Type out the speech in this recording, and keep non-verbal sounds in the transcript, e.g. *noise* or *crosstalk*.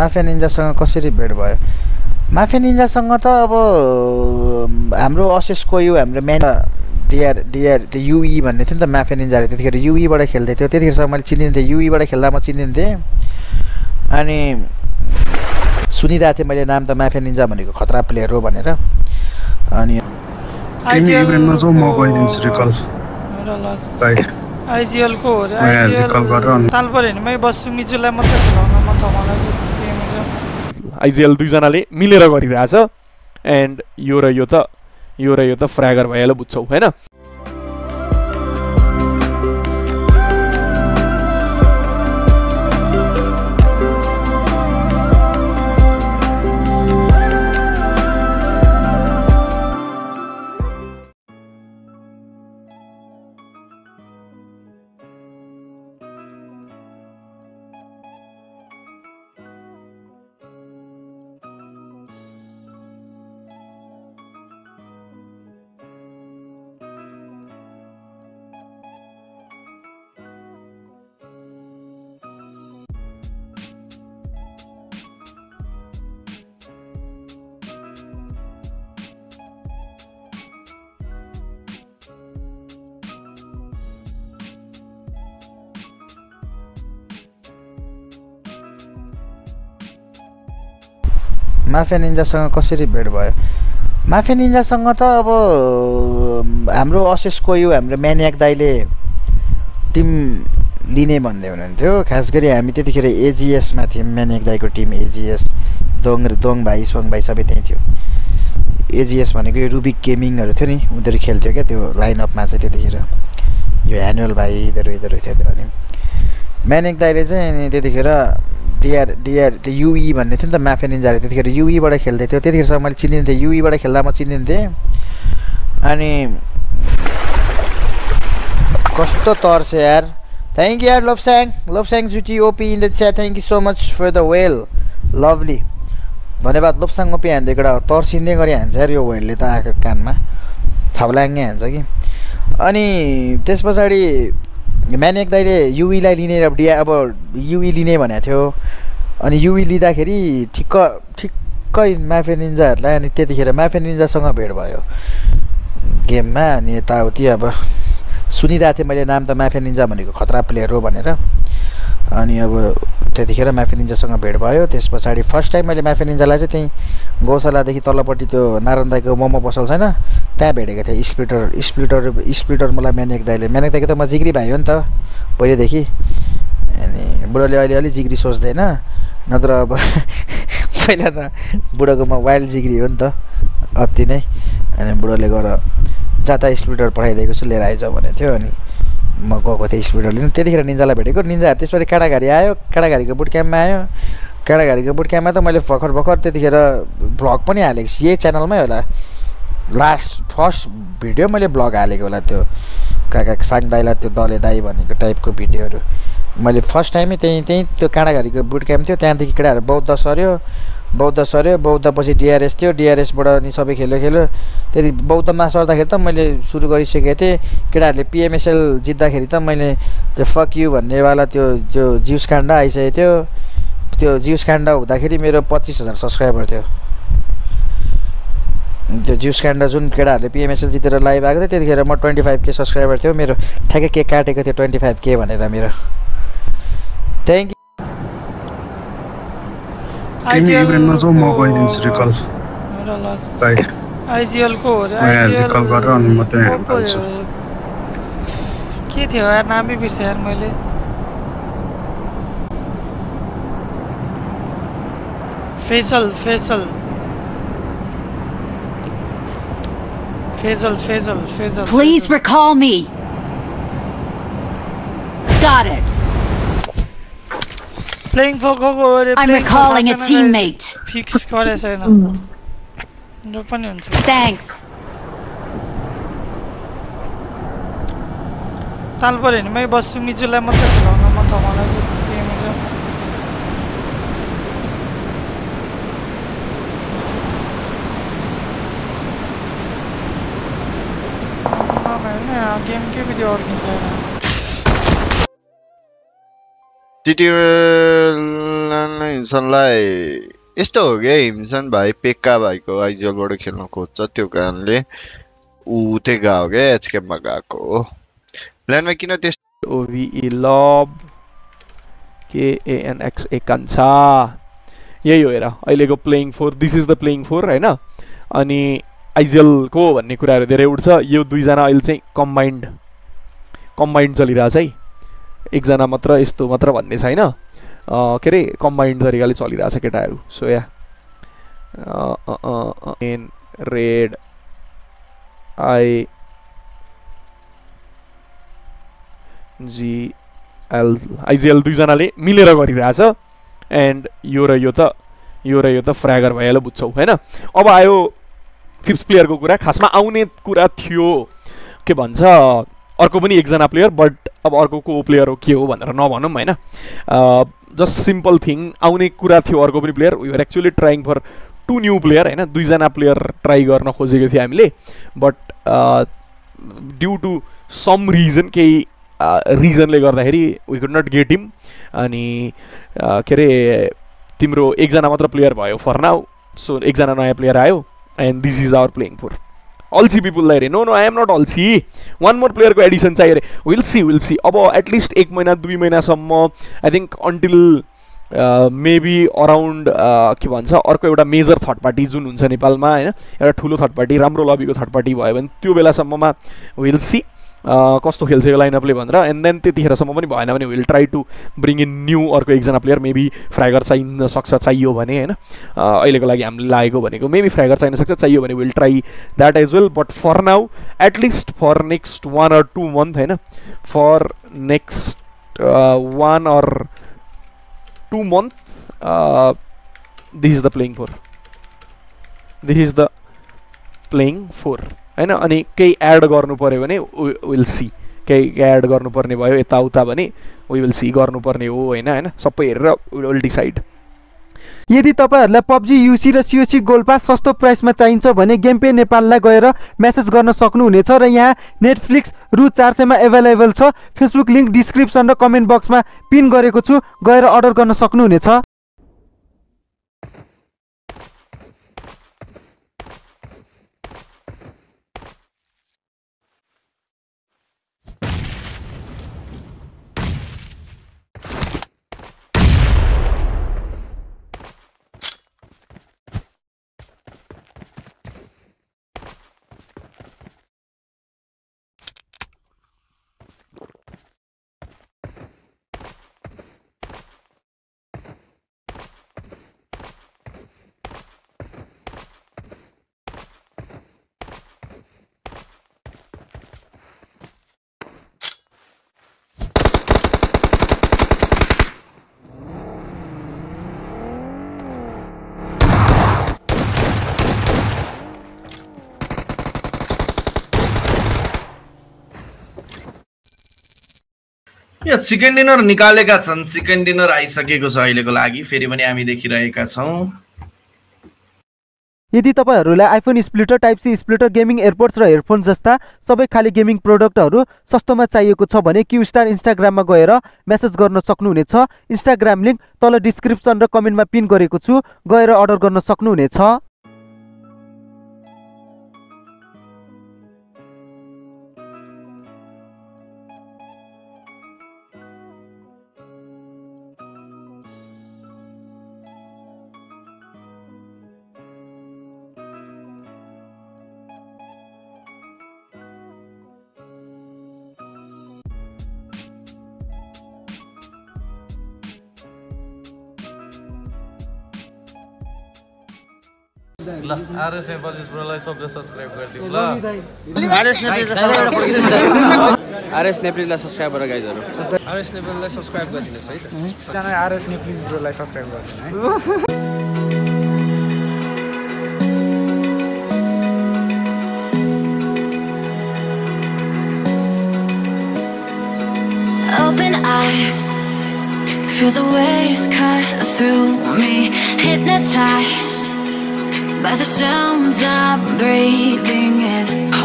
Mafia निन्जासँग कसरी भेट भयो? माफिया निन्जासँग त अब हाम्रो अशेष कोयु हाम्रो म्यान डिआर डिआर त्यो युई भन्ने थियो नि त माफिया निन्जाहरू त्यतिखेर युईबाट खेल्दै थियो। त्यतिखेरसम्म मैले चिनिन्थेँ युईबाट खेल्दा म चिनिन्थेँ अनि सुनिरहेको थिएँ मैले नाम त माफिया निन्जा भनेको खतरा प्लेयर हो भनेर। अनि म आइजिएलको हो अरे यहाँ recall गरेर अनि- ताल पऱ्यो भने मै बस्छु मिजुलाई मात्रै खेलाउन मन छ मलाई चाहिँ गेम चाहिँ आइजिएल दुईजनाले मिलेर गरिरहेछ। एन्ड यो र यो त यो र यो त फ्र्यागर भइहाल्यो बुझ्छौ होइन? माफिया निन्जासँग कसरी भेट भयो? माफिया निन्जासँग त अब हाम्रो अशेष कोयु हाम्रो म्यानियाक दाईले टिम लिने भन्दै हुनुहुन्थ्यो। खास गरी हामी त्यतिखेर एजिएसमा थियौँ म्यानियाक दाईको टिम एजिएस दोङ दोङ भाइ सोङ भाइ सबै त्यहीँ थियो। एजिएस भनेको यो रुबिक गेमिङहरू थियो नि उनीहरू खेल्थ्यो क्या त्यो लाइनअपमा चाहिँ त्यतिखेर। यो ह्यानुअल भाइ यिनीहरू यिनीहरू थियो अनि। म्यानिक दाईले चाहिँ त्यतिखेर डिआर डिआर त्यो युई भन्ने थियो नि त माफिया निन्जाहरू त्यतिखेर युईबाट खेल्दै थियो। त्यतिखेरसम्म मैले चिनिन्थेँ युईबाट खेल्दा म चिनिन्थेँ अनि कस्तो तर्छ यार। थ्याङ्क यू यार लोप्साङ लोप्साङ जुटी OP in the chat thank you so much for the well lovely धन्यवाद लोप्साङ ओपी हान्दै एउटा तर्सिँदै गरी हान्छ यार यो वेलले त आएको कानमा। छब्लाङ्गै हान्छ कि। अनि त्यस पछाडि म्यानेक दाइले युईलाई लिने अब डिया अब युई लिने भनेको थियो। अनि युई लिँदाखेरि ठिक्क ठिक्कै माफिया निन्जाहरूलाई अनि त्यतिखेर माफिया निन्जासँग भेट भयो। गेममा अनि यताउति अब सुनिरहेको थिएँ मैले नाम त माफिया निन्जा भनेको खतरा प्लेयर हो भनेर। अनि अब त्यतिखेर माफिया निन्जासँग भेट भयो। त्यस पछाडि फर्स्ट टाइम मैले माफिया निन्जालाई चाहिँ त्यहीँ गौशालादेखि तल्लोपट्टि त्यो नारायण दाईको मोमो पसल छैन त्यहाँ भेटेको थिएँ। स्प्लिटर स्प्लिटर स्प्लिटर मलाई म्यानेक दाईले। म्यानेक दाईको त म जिग्री भाइ हो नि त पहिल्यैदेखि अनि बुढोले अहिले अलिक जिग्री सोच्दैन नत्र अब *laughs* पहिला त बुढोको म वाइल्ड जिग्री हो नि त अति नै। अनि बुढोले गएर जाता स्प्लिटर पठाइदिएको छु लिएर आइज भनेको थियो। अनि म गएको थिएँ स्पिडर त्यतिखेर निन्जालाई भेटेको। निन्जाहरू त्यसपछि काँडाघारी आयो। काँडाघारीको बुट क्याम्पमा आयो। काँडाघारीको बुट क्याम्पमा त मैले भर्खर भर्खर त्यतिखेर भ्लग पनि हालेको छु। यही च्यानलमै होला। लास्ट फर्स्ट भिडियो मैले ब्लग हालेको होला त्यो काका साङ दाईलाई त्यो दले दाई भनेको टाइपको भिडियोहरू। मैले फर्स्ट टाइमै त्यहीँ त्यहीँ त्यो काँडाघारीको बुट क्याम्प थियो। त्यहाँदेखि केटाहरू बौद्ध सर्यो। बौद्ध सर्यो बौद्धपछि डिआरएस थियो डिआरएसबाट अनि सबै खेल्यो खेल्यो। त्यति बौद्धमा सर्दाखेरि त मैले सुरु गरिसकेको थिएँ। केटाहरूले पिएमएसएल जित्दाखेरि त मैले त्यो फक यु भन्नेवाला त्यो जो जिउस काण्ड आइसकेको थियो। त्यो जिउस काण्ड हुँदाखेरि मेरो पच्चिस हजार सब्सक्राइबर थियो। त्यो जिउस काण्ड जुन केटाहरूले पिएमएसएल जितेर लाइभ आएको थियो त्यतिखेर म ट्वेन्टी फाइभ के सब्सक्राइबर थियो। मेरो ठ्याक्कै केक काटेको थियो ट्वेन्टी फाइभ के भनेर मेरो। थ्याङ्क यू तिमी इभेन्टमा जाउँ म गइदिन्छु रिकल राइट आइजिएलको हो अरे म यहाँ IGL recall गरेर अनि म त्यहाँ को पो हाल्छु। हो? के थियो यार नामै बिर्सेँ यार मैले Faisal Faisal Faisal Faisal Faisal Please recall me. Got it. Playing for गएको अरे I'm recalling a teammate. Fix गरेको छैन जो पनि हुन्छ Thanks. ताल पऱ्यो भने मै बस्छु मिजुलाई मात्रै खेलाउन मन छ मलाई चाहिँ के मिजु गेम के बित्यो अड्किन्छ होइन हिमसनलाई यस्तो हो क्या हिमसन भाइ पेक्का भाइको आइजिएलबाट खेल्न खोज्छ त्यो कारणले ऊ चाहिँ गयो क्या एचकेपमा गएको हो। प्लानमा किन त्यस्तो ओभिई लब केएनएक्सए कान्छा यही हो हेर अहिलेको playing four this is the playing four होइन? अनि आइजिएलको भन्ने कुराहरू धेरै उठ्छ। यो दुईजना अहिले चाहिँ कम्बाइन्ड कम्बाइन्ड चलिरहेछ है। एकजना मात्र यस्तो मात्र भन्ने छैन। के अरे कम्बाइन्ड तरिकाले चलिरहेछ केटाहरू so yeah and red I GL IGL दुईजनाले मिलेर गरिरहेछ एन्ड यो र यो त यो र यो त फ्र्यागर भइहाल्यो बुझ्छौ होइन अब आयो फिफ्थ प्लेयरको कुरा खासमा आउने कुरा थियो के भन्छ अर्को पनि एकजना प्लेयर बट अब अर्को को प्लेयर हो के हो भनेर नभनौँ होइन जस्ट सिम्पल थिङ आउने कुरा थियो अर्को पनि player you're actually trying for to new player होइन? दुईजना प्लेयर ट्राई गर्न खोजेको थियो हामीले. But due to some reason केही रिजनले गर्दाखेरि we could not get him अनि अ, के अरे तिम्रो एकजना मात्र प्लेयर भयो फर नाउ सो एकजना नयाँ प्लेयर आयो. And this is our playing four अल्छी पिपुललाई अरे no no I am not अल्छी वान मोर प्लेयरको एडिसन चाहियो अरे विल सी विल सी अब एटलिस्ट एक महिना दुई महिनासम्म I think until maybe around के भन्छ अर्को एउटा मेजर थर्ड पार्टी जुन हुन्छ नेपालमा होइन एउटा ठुलो थर्ड पार्टी राम्रो लबीको थर्ड पार्टी भयो भने त्यो बेलासम्ममा विल सी कस्तो खेल्छ यो लाइनअपले भनेर एन्ड देन त्यतिखेरसम्म पनि भएन भने will try to bring in new अर्को एकजना प्लेयर मेबी फ्राइगर चाहिन सक्छ चाहियो भने होइन अहिलेको लागि हामीले लागेको भनेको मेबी फ्राइगर चाहिन सक्छ चाहियो भने will try that as well but for now at least for next one or two month होइन for next one or two month this is the playing four this is the playing four होइन? अनि केही add गर्नु पऱ्यो भने will see केही add गर्नुपर्ने भयो यताउता भने वी विल सी गर्नुपर्ने हो होइन होइन? सबै हेरेर विल डिसाइड यदि तपाईँहरूलाई पब्जी युसी र सिओसी गोल्ड पास सस्तो प्राइसमा चाहिन्छ भने गेमपे नेपाललाई गएर मेसेज गर्न सक्नुहुनेछ र यहाँ नेटफ्लिक्स रु चार सयमा एभाइलेबल छ। फेसबुक लिङ्क डिस्क्रिप्सन र कमेन्ट बक्समा पिन गरेको छु। गएर अर्डर गर्न सक्नुहुनेछ। यो चिकन डिनर निकालेका छन्। चिकन डिनर आइसकेको छ अहिलेको लागि। फेरि पनि हामी देखिरहेका छौँ। यदि तपाईँहरूलाई iPhone splitter type C splitter gaming AirPods र हेडफोन जस्ता सबै खाली गेमिङ प्रोडक्टहरू सस्तोमा चाहिएको छ भने क्यु स्टार इन्स्टाग्राममा गएर मेसेज गर्न सक्नुहुनेछ। इन्स्टाग्राम लिङ्क तल डिस्क्रिप्सन र कमेन्टमा पिन गरेको छु। गएर अर्डर गर्न सक्नुहुनेछ। ल आरएस नेपाली ब्रोलाई सबले सब्सक्राइब गरिदिउँ ल। आरएस नेप्लीलाई सब्सक्राइब गर गाइजहरू। आरएस नेपालीलाई सब्सक्राइब गरिदिनुहोस् है। त सबजना आरएस नेपाली ब्रोलाई सब्सक्राइब गरिदिनु है। Open eye, feel the waves cut through me. Hypnotized. By the sounds I'm breathing in.